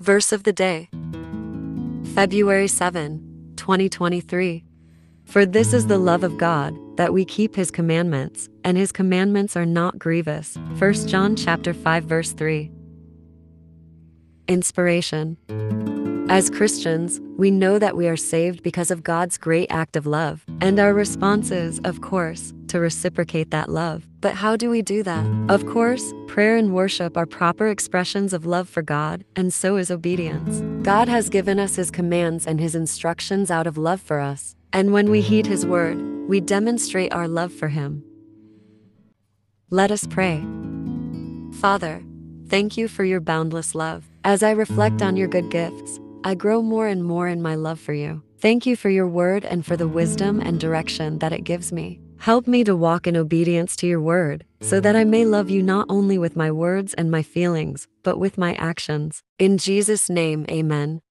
Verse of the day February 7, 2023. For this is the love of God, that we keep his commandments, and his commandments are not grievous. 1 John chapter 5 verse 3. Inspiration. As Christians, we know that we are saved because of God's great act of love, and our response is, of course, to reciprocate that love. But how do we do that? Of course, prayer and worship are proper expressions of love for God, and so is obedience. God has given us His commands and His instructions out of love for us, and when we heed His word, we demonstrate our love for Him. Let us pray. Father, thank you for your boundless love. As I reflect on your good gifts, I grow more and more in my love for you. Thank you for your word and for the wisdom and direction that it gives me. Help me to walk in obedience to your word, so that I may love you not only with my words and my feelings, but with my actions. In Jesus' name, amen.